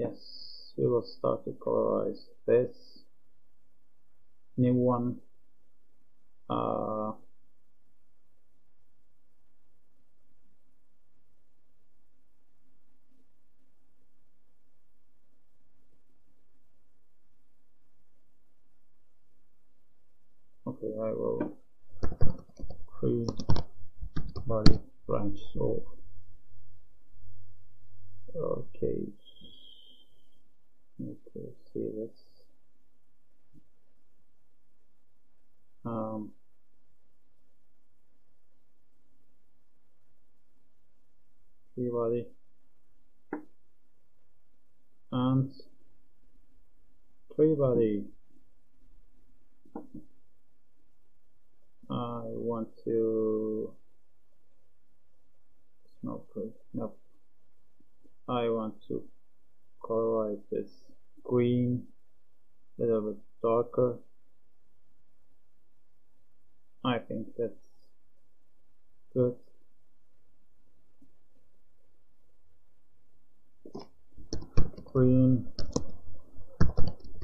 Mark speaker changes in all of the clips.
Speaker 1: yes we will start to colorize this. New one. Uh, okay I will create body branch off okay need to see this um, free body and free body I want to no nope. I want to colorize this green a little bit darker. I think that's good green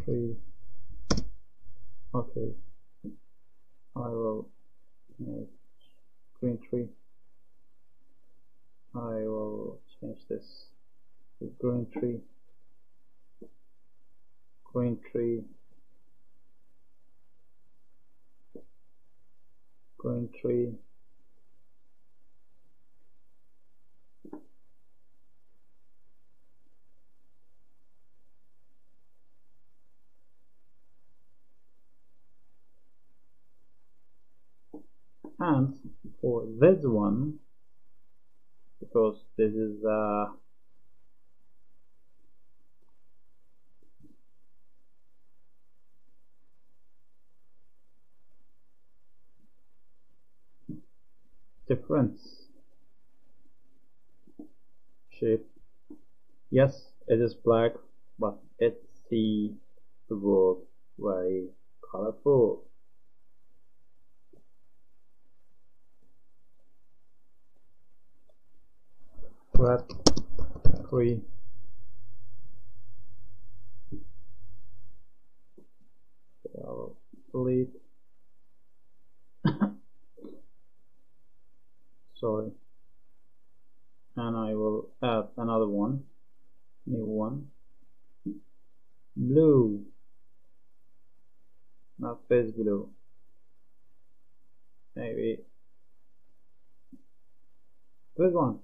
Speaker 1: tree okay. I will make green tree. I will change this to green tree. Green tree. Green tree for this one because this is uh, difference. Shape. Yes it is black but it's the world very colorful red three I'll delete sorry. And I will add another one. New one. Blue. Not face blue. Maybe. This one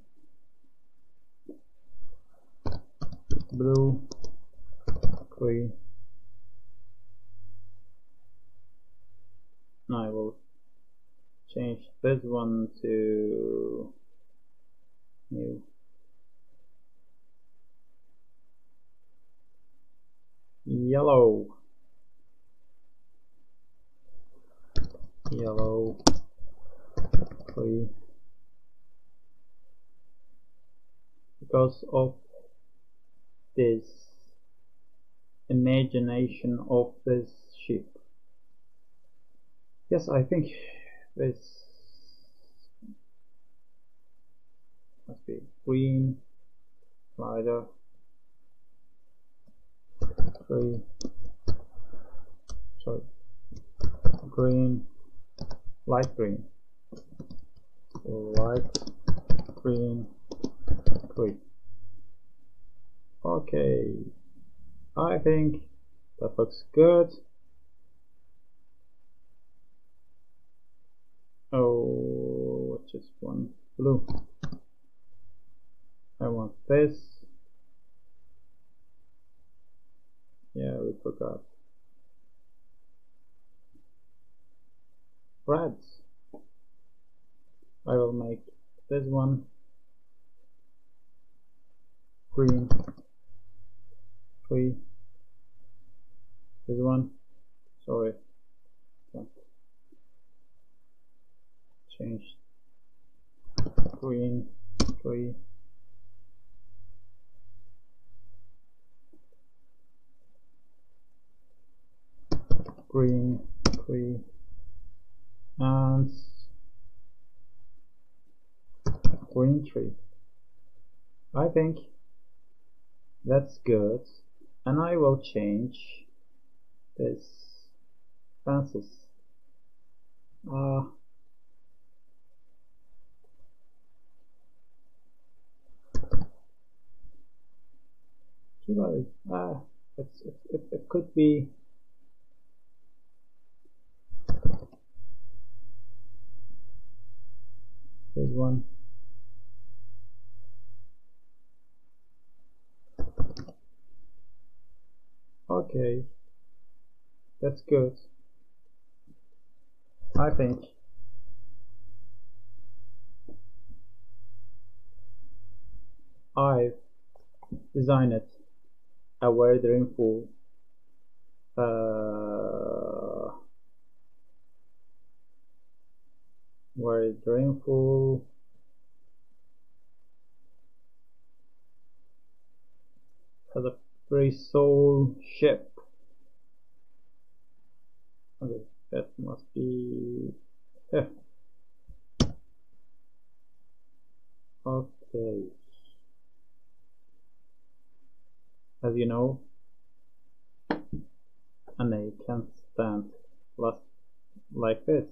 Speaker 1: blue. Green. I will change this one to new. Yellow. Yellow. Green. Because of this imagination of this ship? Yes I think this must be green slider three sorry green light green light green green okay. I think that looks good. Oh just one blue. I want this. Yeah we forgot. Reds. I will make this one. Green three. This one. Sorry. Change. Green three. Green three. And green tree I think that's good and I will change this fences uh, uh, it's, it, it, it could be there's one Okay, that's good. I think I've designed it a very dreamful uh, very dreamful has a Free soul ship. Okay, that must be. Okay. As you know, and I can't stand last like this.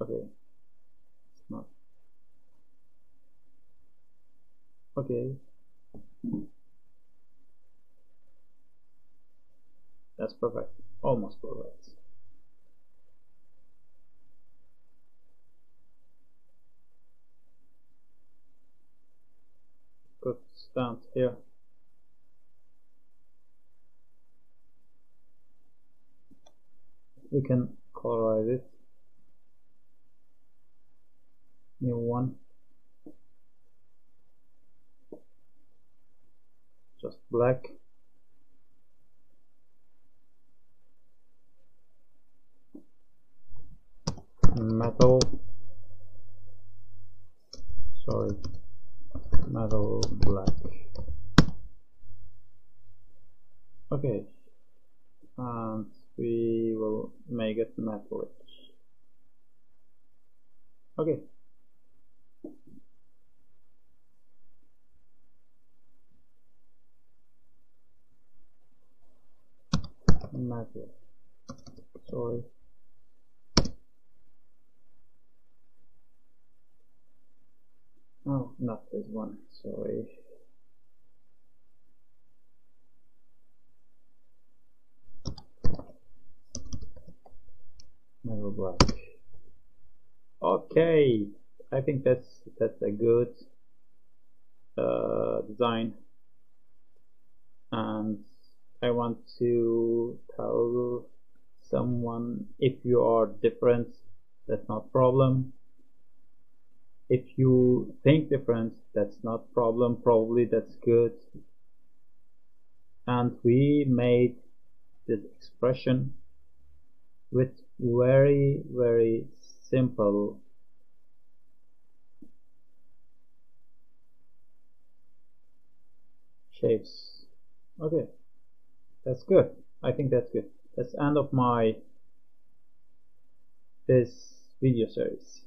Speaker 1: Okay, it's not. Okay. That's perfect. Almost perfect. Good stamp here. We can colorize it. New one. just black metal sorry. Metal black. Okay. And we will make it metallic okay. Magic. Sorry. Oh, not this one. Sorry. Metal black. Okay, I think that's that's a good uh, design and I want to tell someone if you are different that's not problem if you think different that's not problem probably that's good and we made this expression with very very simple shapes okay that's good. I think that's good. That's end of my this video series.